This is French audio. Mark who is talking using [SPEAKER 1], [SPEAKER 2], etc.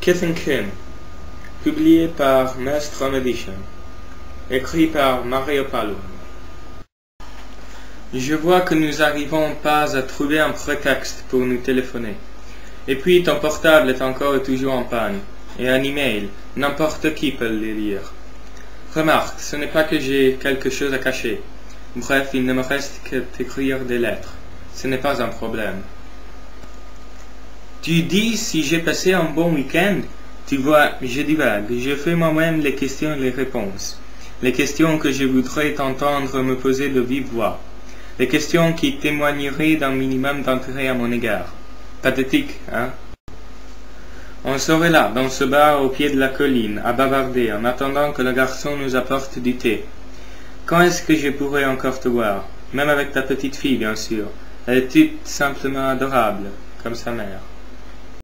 [SPEAKER 1] Kissing Kim, publié par Maelstrom Edition, écrit par Mario Palo. Je vois que nous n'arrivons pas à trouver un prétexte pour nous téléphoner. Et puis ton portable est encore et toujours en panne. Et un email, n'importe qui peut le lire. Remarque, ce n'est pas que j'ai quelque chose à cacher. Bref, il ne me reste que d'écrire des lettres. Ce n'est pas un problème. Tu dis si j'ai passé un bon week-end Tu vois, je divague. Je fais moi-même les questions et les réponses. Les questions que je voudrais t'entendre me poser de vive voix. Les questions qui témoigneraient d'un minimum d'intérêt à mon égard. Pathétique, hein? On serait là, dans ce bar au pied de la colline, à bavarder, en attendant que le garçon nous apporte du thé. Quand est-ce que je pourrais encore te voir? Même avec ta petite fille, bien sûr. Elle est toute simplement adorable, comme sa mère.